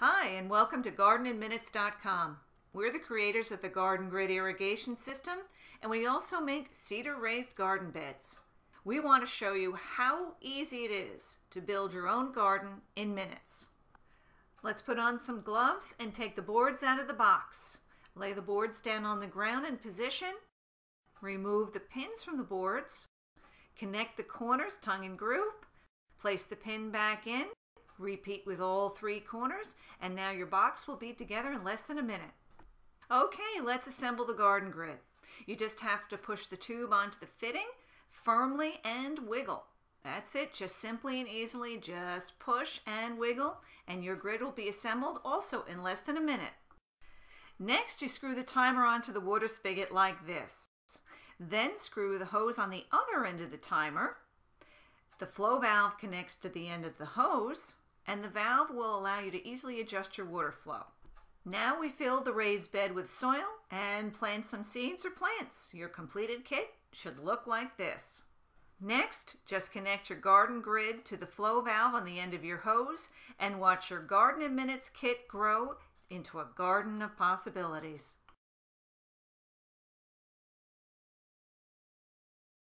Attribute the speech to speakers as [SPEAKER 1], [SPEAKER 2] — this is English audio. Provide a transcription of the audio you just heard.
[SPEAKER 1] Hi, and welcome to gardeninminutes.com. We're the creators of the Garden Grid irrigation system, and we also make cedar raised garden beds. We want to show you how easy it is to build your own garden in minutes. Let's put on some gloves and take the boards out of the box. Lay the boards down on the ground in position. Remove the pins from the boards. Connect the corners tongue and groove. Place the pin back in. Repeat with all three corners, and now your box will be together in less than a minute. Okay, let's assemble the garden grid. You just have to push the tube onto the fitting firmly and wiggle. That's it, just simply and easily just push and wiggle, and your grid will be assembled also in less than a minute. Next, you screw the timer onto the water spigot like this. Then screw the hose on the other end of the timer. The flow valve connects to the end of the hose, and the valve will allow you to easily adjust your water flow. Now we fill the raised bed with soil and plant some seeds or plants. Your completed kit should look like this. Next, just connect your garden grid to the flow valve on the end of your hose and watch your Garden in Minutes kit grow into a garden of possibilities.